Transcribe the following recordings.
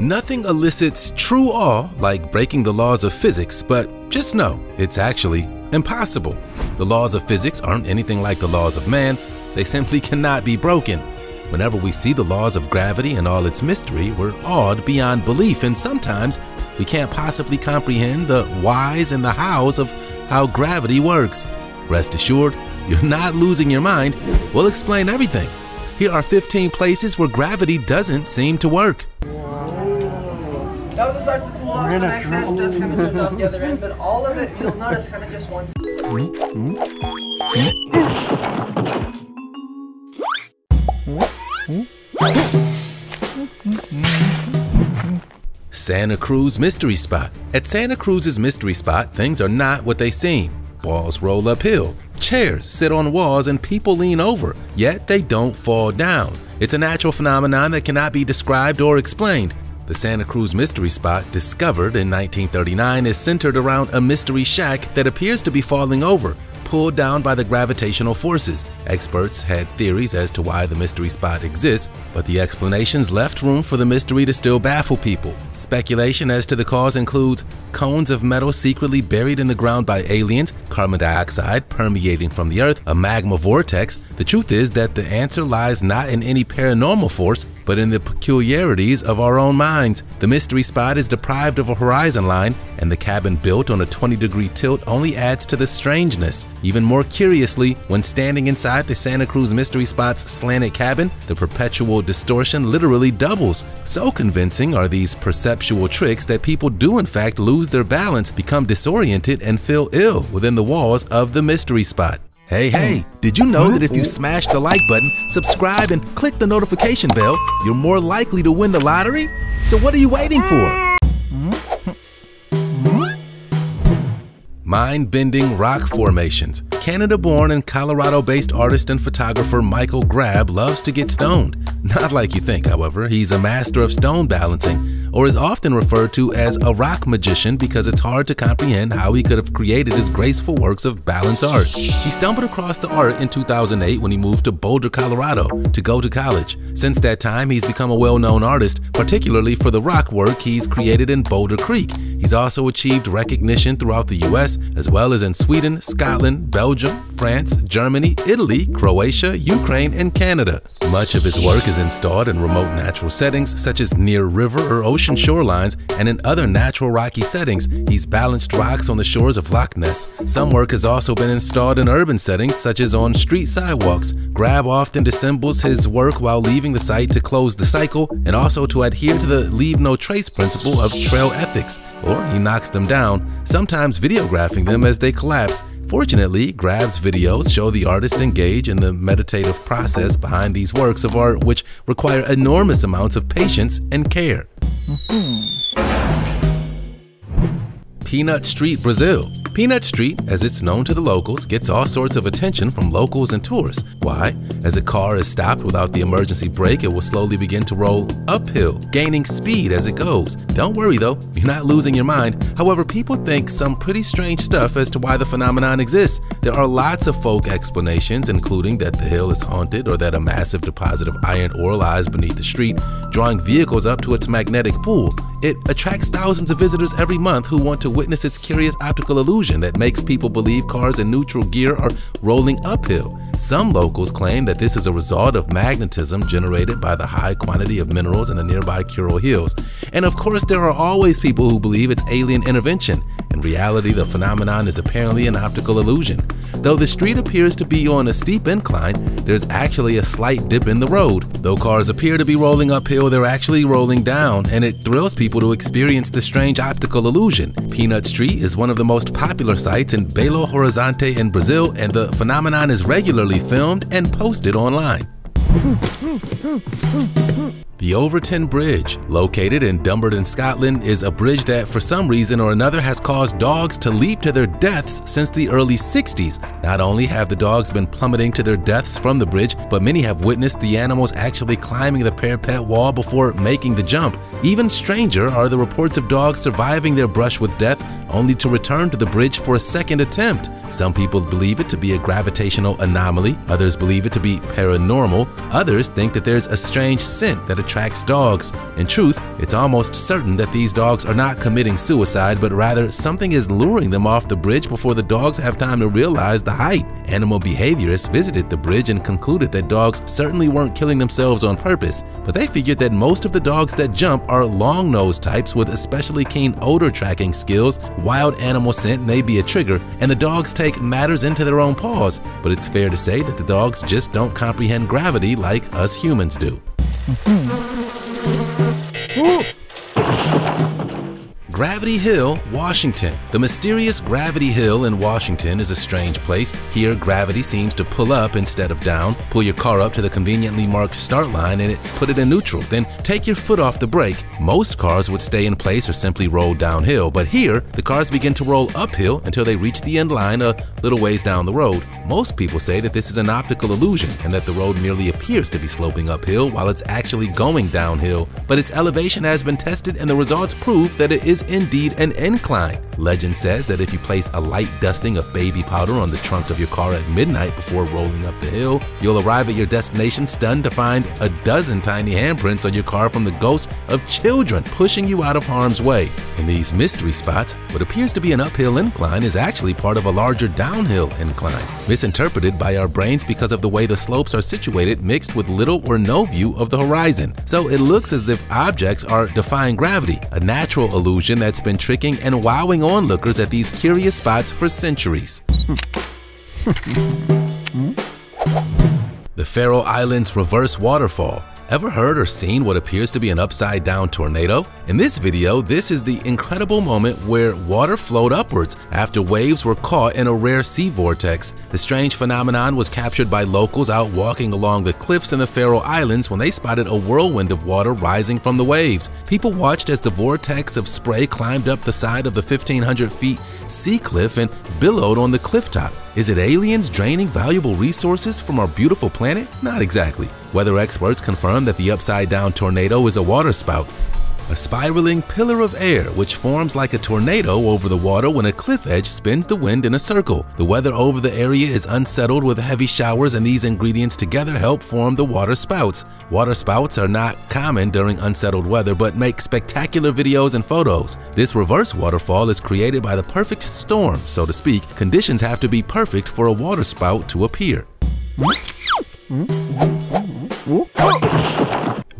Nothing elicits true awe like breaking the laws of physics, but just know it's actually impossible. The laws of physics aren't anything like the laws of man, they simply cannot be broken. Whenever we see the laws of gravity and all its mystery, we're awed beyond belief, and sometimes we can't possibly comprehend the whys and the hows of how gravity works. Rest assured, you're not losing your mind. We'll explain everything. Here are 15 places where gravity doesn't seem to work. That was aside from pull off some excess dust kind of turned off the other end, but all of it you'll notice kind of just one. Santa Cruz Mystery Spot. At Santa Cruz's Mystery Spot, things are not what they seem. Balls roll uphill, chairs sit on walls, and people lean over, yet they don't fall down. It's a natural phenomenon that cannot be described or explained. The Santa Cruz Mystery Spot, discovered in 1939, is centered around a mystery shack that appears to be falling over, pulled down by the gravitational forces. Experts had theories as to why the mystery spot exists, but the explanations left room for the mystery to still baffle people. Speculation as to the cause includes cones of metal secretly buried in the ground by aliens, carbon dioxide permeating from the earth, a magma vortex. The truth is that the answer lies not in any paranormal force, but in the peculiarities of our own minds. The mystery spot is deprived of a horizon line, and the cabin built on a 20 degree tilt only adds to the strangeness. Even more curiously, when standing inside the Santa Cruz Mystery Spot's slanted cabin, the perpetual distortion literally doubles. So convincing are these perceptual tricks that people do in fact lose their balance, become disoriented, and feel ill within the walls of the mystery spot. Hey, hey, did you know that if you smash the like button, subscribe, and click the notification bell, you're more likely to win the lottery? So what are you waiting for? Mind-bending rock formations. Canada-born and Colorado-based artist and photographer Michael Grab loves to get stoned. Not like you think, however. He's a master of stone balancing, or is often referred to as a rock magician because it's hard to comprehend how he could have created his graceful works of balance art. He stumbled across the art in 2008 when he moved to Boulder, Colorado to go to college. Since that time, he's become a well-known artist, particularly for the rock work he's created in Boulder Creek. He's also achieved recognition throughout the US, as well as in Sweden, Scotland, Belgium, France, Germany, Italy, Croatia, Ukraine, and Canada. Much of his work is installed in remote natural settings, such as near river or ocean shorelines, and in other natural rocky settings. He's balanced rocks on the shores of Loch Ness. Some work has also been installed in urban settings, such as on street sidewalks. Grab often dissembles his work while leaving the site to close the cycle and also to adhere to the leave no trace principle of trail ethics, or he knocks them down, sometimes videographing them as they collapse. Fortunately, Grab's videos show the artist engage in the meditative process behind these works of art which require enormous amounts of patience and care. Mm-hmm. Peanut Street, Brazil. Peanut Street, as it's known to the locals, gets all sorts of attention from locals and tourists. Why? As a car is stopped without the emergency brake, it will slowly begin to roll uphill, gaining speed as it goes. Don't worry though, you're not losing your mind. However, people think some pretty strange stuff as to why the phenomenon exists. There are lots of folk explanations, including that the hill is haunted or that a massive deposit of iron ore lies beneath the street, drawing vehicles up to its magnetic pool. It attracts thousands of visitors every month who want to witness its curious optical illusion that makes people believe cars in neutral gear are rolling uphill. Some locals claim that this is a result of magnetism generated by the high quantity of minerals in the nearby Curro Hills. And of course, there are always people who believe it's alien intervention. In reality, the phenomenon is apparently an optical illusion. Though the street appears to be on a steep incline, there's actually a slight dip in the road. Though cars appear to be rolling uphill, they're actually rolling down, and it thrills people to experience the strange optical illusion. Peanut Street is one of the most popular sites in Belo Horizonte in Brazil, and the phenomenon is regularly filmed and posted online. The Overtoun Bridge, located in Dumbarton, Scotland, is a bridge that for some reason or another has caused dogs to leap to their deaths since the early 60s. Not only have the dogs been plummeting to their deaths from the bridge, but many have witnessed the animals actually climbing the parapet wall before making the jump. Even stranger are the reports of dogs surviving their brush with death only to return to the bridge for a second attempt. Some people believe it to be a gravitational anomaly, others believe it to be paranormal, others think that there's a strange scent that attracts dogs. In truth, it's almost certain that these dogs are not committing suicide, but rather something is luring them off the bridge before the dogs have time to realize the height. Animal behaviorists visited the bridge and concluded that dogs certainly weren't killing themselves on purpose, but they figured that most of the dogs that jump are long-nosed types with especially keen odor tracking skills, wild animal scent may be a trigger, and the dogs take matters into their own paws, but it's fair to say that the dogs just don't comprehend gravity like us humans do. Mm-hmm. Ooh. Gravity Hill, Washington. The mysterious Gravity Hill in Washington is a strange place. Here, gravity seems to pull up instead of down. Pull your car up to the conveniently marked start line and it put it in neutral. Then take your foot off the brake. Most cars would stay in place or simply roll downhill, but here, the cars begin to roll uphill until they reach the end line a little ways down the road. Most people say that this is an optical illusion and that the road merely appears to be sloping uphill while it's actually going downhill, but its elevation has been tested and the results prove that it is indeed an incline. Legend says that if you place a light dusting of baby powder on the trunk of your car at midnight before rolling up the hill, you'll arrive at your destination stunned to find a dozen tiny handprints on your car from the ghosts of children pushing you out of harm's way. In these mystery spots, what appears to be an uphill incline is actually part of a larger downhill incline, misinterpreted by our brains because of the way the slopes are situated mixed with little or no view of the horizon. So it looks as if objects are defying gravity, a natural illusion that's been tricking and wowing onlookers at these curious spots for centuries. the Faroe Islands Reverse Waterfall Ever heard or seen what appears to be an upside down tornado? In this video, this is the incredible moment where water flowed upwards after waves were caught in a rare sea vortex. The strange phenomenon was captured by locals out walking along the cliffs in the Faroe Islands when they spotted a whirlwind of water rising from the waves. People watched as the vortex of spray climbed up the side of the 1500 feet sea cliff and billowed on the cliff top. Is it aliens draining valuable resources from our beautiful planet? Not exactly. Weather experts confirm that the upside down tornado is a waterspout, a spiraling pillar of air which forms like a tornado over the water when a cliff edge spins the wind in a circle. The weather over the area is unsettled with heavy showers and these ingredients together help form the water spouts. Water spouts are not common during unsettled weather but make spectacular videos and photos. This reverse waterfall is created by the perfect storm, so to speak. Conditions have to be perfect for a water spout to appear.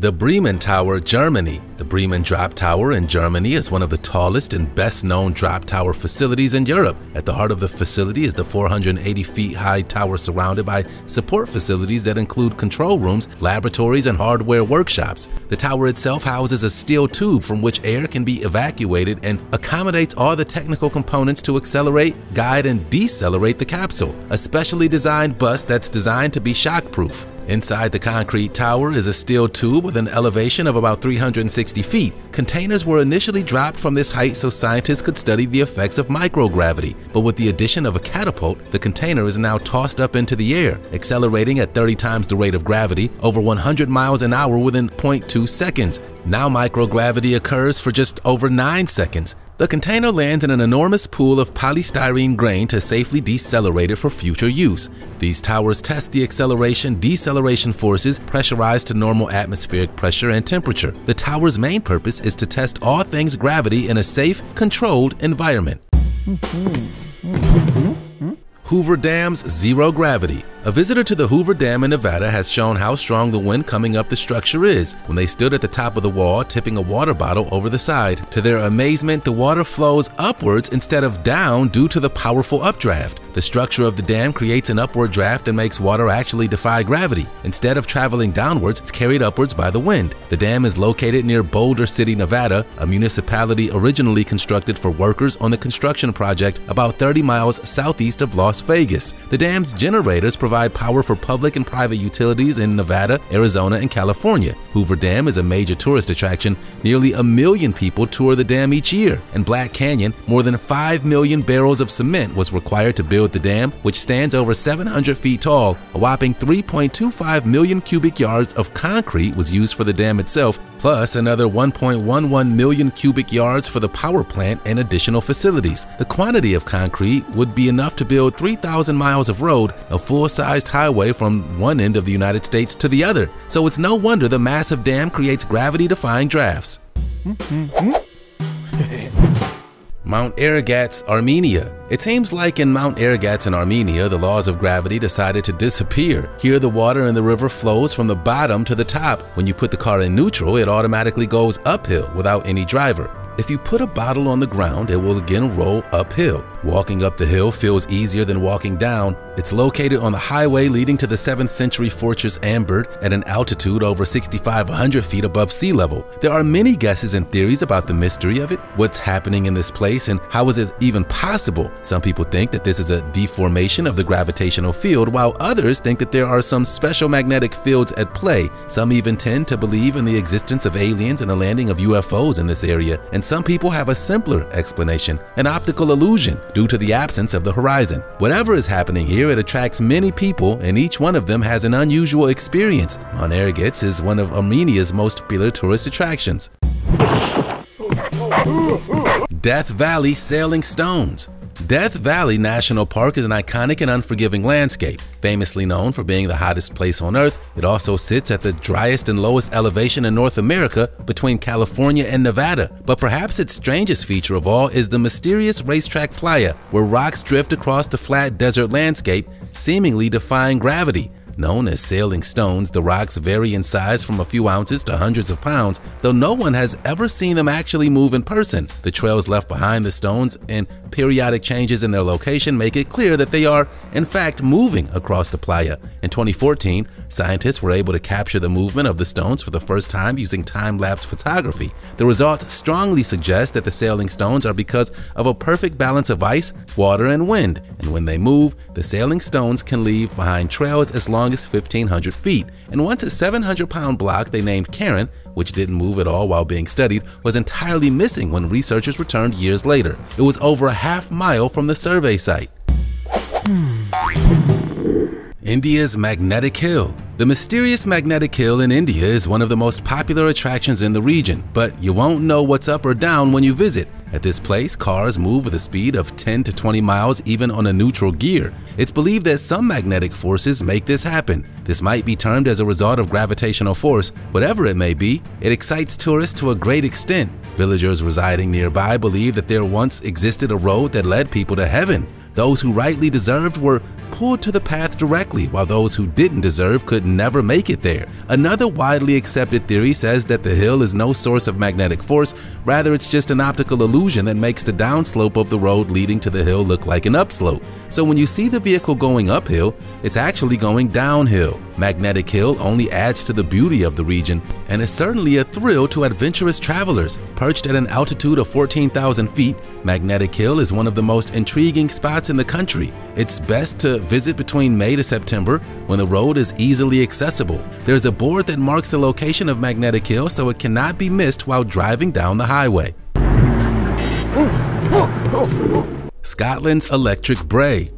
The Bremen Tower, Germany. The Bremen Drop Tower in Germany is one of the tallest and best known drop tower facilities in Europe. At the heart of the facility is the 480 feet high tower surrounded by support facilities that include control rooms, laboratories, and hardware workshops. The tower itself houses a steel tube from which air can be evacuated and accommodates all the technical components to accelerate, guide, and decelerate the capsule. A specially designed bus that's designed to be shockproof. Inside the concrete tower is a steel tube with an elevation of about 360 feet. Containers were initially dropped from this height so scientists could study the effects of microgravity, but with the addition of a catapult, the container is now tossed up into the air, accelerating at 30 times the rate of gravity, over 100 miles an hour within 0.2 seconds. Now microgravity occurs for just over 9 seconds, the container lands in an enormous pool of polystyrene grain to safely decelerate it for future use. These towers test the acceleration deceleration forces pressurized to normal atmospheric pressure and temperature. The tower's main purpose is to test all things gravity in a safe, controlled environment. Mm-hmm. Mm-hmm. Hoover Dam's Zero Gravity a visitor to the Hoover Dam in Nevada has shown how strong the wind coming up the structure is when they stood at the top of the wall tipping a water bottle over the side. To their amazement, the water flows upwards instead of down due to the powerful updraft. The structure of the dam creates an upward draft that makes water actually defy gravity. Instead of traveling downwards, it's carried upwards by the wind. The dam is located near Boulder City, Nevada, a municipality originally constructed for workers on the construction project about 30 miles southeast of Las Vegas. The dam's generators provide provide power for public and private utilities in Nevada, Arizona, and California. Hoover Dam is a major tourist attraction. Nearly a million people tour the dam each year. In Black Canyon, more than 5 million barrels of cement was required to build the dam, which stands over 700 feet tall. A whopping 3.25 million cubic yards of concrete was used for the dam itself, plus another 1.11 million cubic yards for the power plant and additional facilities. The quantity of concrete would be enough to build 3,000 miles of road, a full-sized highway from one end of the United States to the other. So it's no wonder the massive dam creates gravity-defying drafts. Mount Aragats, Armenia. It seems like in Mount Aragats in Armenia, the laws of gravity decided to disappear. Here, the water in the river flows from the bottom to the top. When you put the car in neutral, it automatically goes uphill without any driver. If you put a bottle on the ground, it will again roll uphill. Walking up the hill feels easier than walking down. It's located on the highway leading to the 7th century fortress Amberd at an altitude over 6,500 feet above sea level. There are many guesses and theories about the mystery of it, what's happening in this place, and how is it even possible. Some people think that this is a deformation of the gravitational field, while others think that there are some special magnetic fields at play. Some even tend to believe in the existence of aliens and the landing of UFOs in this area, and some people have a simpler explanation, an optical illusion due to the absence of the horizon. Whatever is happening here, it attracts many people and each one of them has an unusual experience. Mount Aragats is one of Armenia's most popular tourist attractions. Death Valley Sailing Stones Death Valley National Park is an iconic and unforgiving landscape. Famously known for being the hottest place on Earth, it also sits at the driest and lowest elevation in North America between California and Nevada. But perhaps its strangest feature of all is the mysterious racetrack playa, where rocks drift across the flat desert landscape, seemingly defying gravity. Known as sailing stones, the rocks vary in size from a few ounces to hundreds of pounds, though no one has ever seen them actually move in person. The trails left behind the stones and periodic changes in their location make it clear that they are, in fact, moving across the playa. In 2014, scientists were able to capture the movement of the stones for the first time using time-lapse photography. The results strongly suggest that the sailing stones are because of a perfect balance of ice, water, and wind, and when they move, the sailing stones can leave behind trails as long as 1,500 feet. And once a 700-pound block they named Karen which didn't move at all while being studied, was entirely missing when researchers returned years later. It was over a half mile from the survey site. Hmm. India's Magnetic Hill the mysterious Magnetic Hill in India is one of the most popular attractions in the region, but you won't know what's up or down when you visit. At this place, cars move with a speed of 10 to 20 miles even on a neutral gear. It's believed that some magnetic forces make this happen. This might be termed as a result of gravitational force. Whatever it may be, it excites tourists to a great extent. Villagers residing nearby believe that there once existed a road that led people to heaven. Those who rightly deserved were pulled to the path directly, while those who didn't deserve could never make it there. Another widely accepted theory says that the hill is no source of magnetic force, rather it's just an optical illusion that makes the downslope of the road leading to the hill look like an upslope. So when you see the vehicle going uphill, it's actually going downhill. Magnetic Hill only adds to the beauty of the region and is certainly a thrill to adventurous travelers. Perched at an altitude of 14,000 feet, Magnetic Hill is one of the most intriguing spots in the country. It's best to visit between May to September when the road is easily accessible. There's a board that marks the location of Magnetic Hill so it cannot be missed while driving down the highway. Scotland's Electric Brae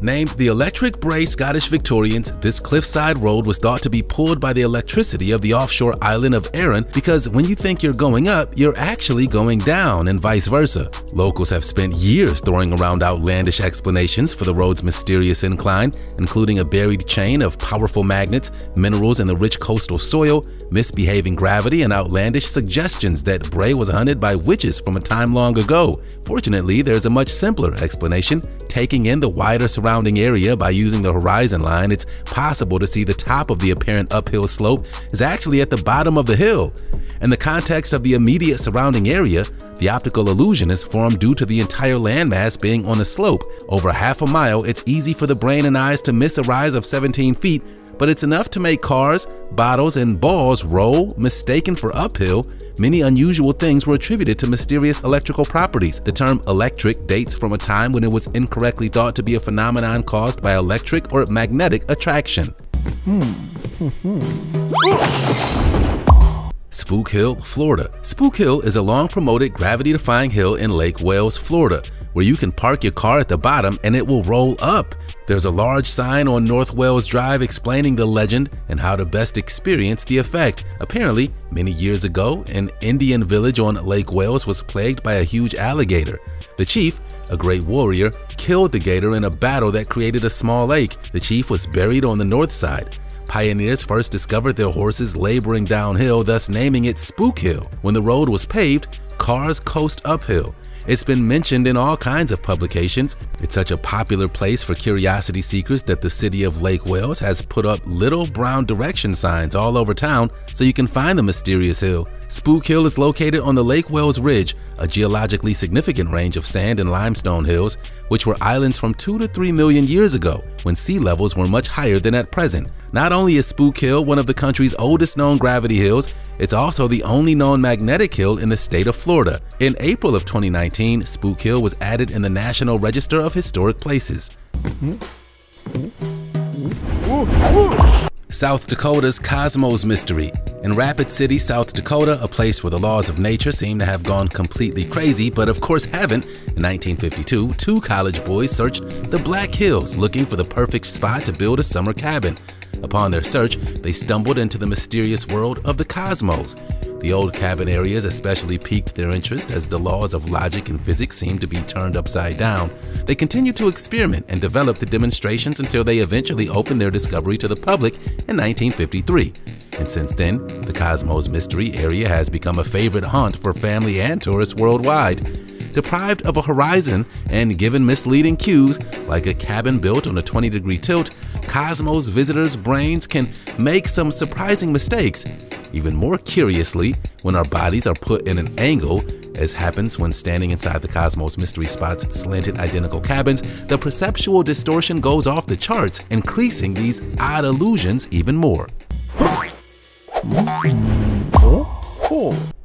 Named the Electric Brae Scottish Victorians, this cliffside road was thought to be pulled by the electricity of the offshore island of Arran because when you think you're going up, you're actually going down and vice versa. Locals have spent years throwing around outlandish explanations for the road's mysterious incline, including a buried chain of powerful magnets, minerals in the rich coastal soil, misbehaving gravity, and outlandish suggestions that Brae was hunted by witches from a time long ago. Fortunately, there's a much simpler explanation. Taking in the wider surrounding area by using the horizon line, it's possible to see the top of the apparent uphill slope is actually at the bottom of the hill. In the context of the immediate surrounding area, the optical illusion is formed due to the entire landmass being on a slope. Over half a mile, it's easy for the brain and eyes to miss a rise of 17 feet but it's enough to make cars, bottles, and balls roll, mistaken for uphill. Many unusual things were attributed to mysterious electrical properties. The term electric dates from a time when it was incorrectly thought to be a phenomenon caused by electric or magnetic attraction. Spook Hill, Florida. Spook Hill is a long promoted gravity defying hill in Lake Wales, Florida, where you can park your car at the bottom and it will roll up. There's a large sign on North Wales Drive explaining the legend and how to best experience the effect. Apparently, many years ago, an Indian village on Lake Wales was plagued by a huge alligator. The chief, a great warrior, killed the gator in a battle that created a small lake. The chief was buried on the north side. Pioneers first discovered their horses laboring downhill, thus naming it Spook Hill. When the road was paved, cars coast uphill. It's been mentioned in all kinds of publications. It's such a popular place for curiosity seekers that the city of Lake Wales has put up little brown direction signs all over town so you can find the mysterious hill. Spook Hill is located on the Lake Wales Ridge, a geologically significant range of sand and limestone hills, which were islands from 2 to 3 million years ago when sea levels were much higher than at present. Not only is Spook Hill one of the country's oldest known gravity hills, it's also the only known magnetic hill in the state of Florida. In April of 2019, Spook Hill was added in the National Register of Historic Places. South Dakota's Cosmos Mystery. In Rapid City, South Dakota, a place where the laws of nature seem to have gone completely crazy, but of course haven't, in 1952, two college boys searched the Black Hills looking for the perfect spot to build a summer cabin. Upon their search, they stumbled into the mysterious world of the cosmos. The old cabin areas especially piqued their interest as the laws of logic and physics seemed to be turned upside down. They continued to experiment and develop the demonstrations until they eventually opened their discovery to the public in 1953. And since then, the Cosmos Mystery area has become a favorite haunt for family and tourists worldwide deprived of a horizon and given misleading cues like a cabin built on a 20 degree tilt, Cosmos visitors' brains can make some surprising mistakes even more curiously, when our bodies are put in an angle, as happens when standing inside the Cosmos Mystery Spot's slanted identical cabins, the perceptual distortion goes off the charts, increasing these odd illusions even more.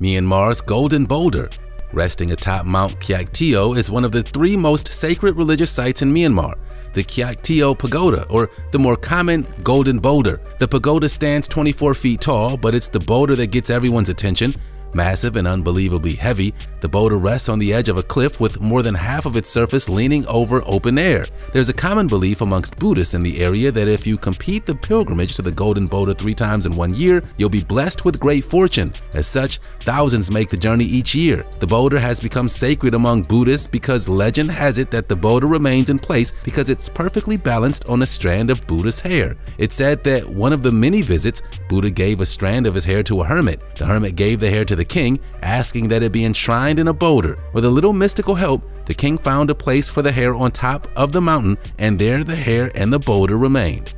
Myanmar's Golden Boulder Resting atop Mount Kyaiktiyo is one of the three most sacred religious sites in Myanmar the Kyaiktiyo Pagoda, or the more common Golden Boulder. The pagoda stands 24 feet tall, but it's the boulder that gets everyone's attention Massive and unbelievably heavy, the boulder rests on the edge of a cliff with more than half of its surface leaning over open air. There's a common belief amongst Buddhists in the area that if you complete the pilgrimage to the Golden Boulder three times in one year, you'll be blessed with great fortune. As such, thousands make the journey each year. The boulder has become sacred among Buddhists because legend has it that the boulder remains in place because it's perfectly balanced on a strand of Buddha's hair. It's said that one of the many visits, Buddha gave a strand of his hair to a hermit. The hermit gave the hair to the king, asking that it be enshrined in a boulder. With a little mystical help, the king found a place for the hair on top of the mountain, and there the hair and the boulder remained.